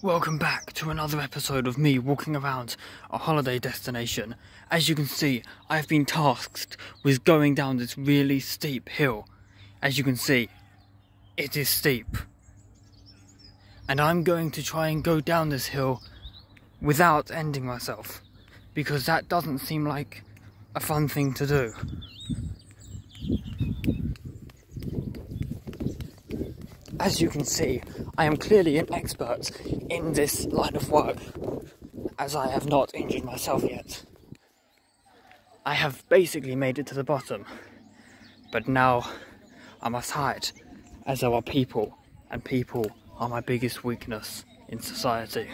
Welcome back to another episode of me walking around a holiday destination. As you can see, I have been tasked with going down this really steep hill. As you can see, it is steep. And I'm going to try and go down this hill without ending myself. Because that doesn't seem like a fun thing to do. As you can see, I am clearly an expert in this line of work, as I have not injured myself yet. I have basically made it to the bottom, but now I must hide, as there are people, and people are my biggest weakness in society.